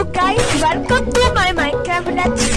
Guys, welcome to my Minecraft Let's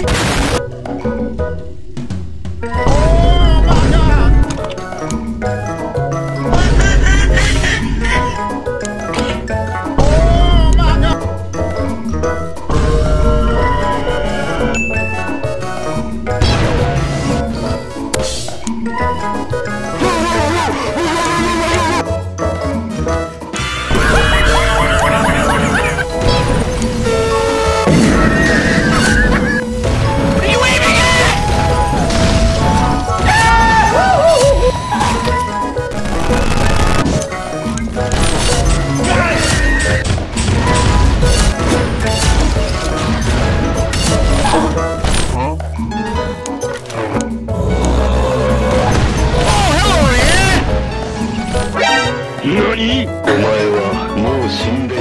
お前はもう死んだ。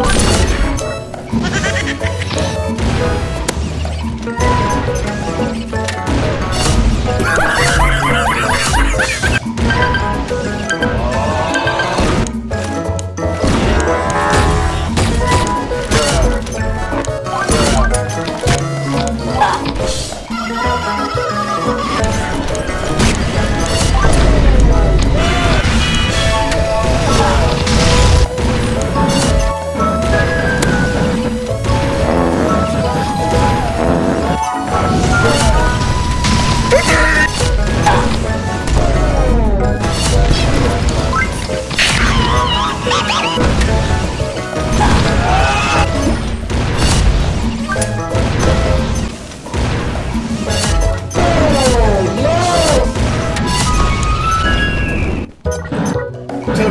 Watch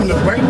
the brain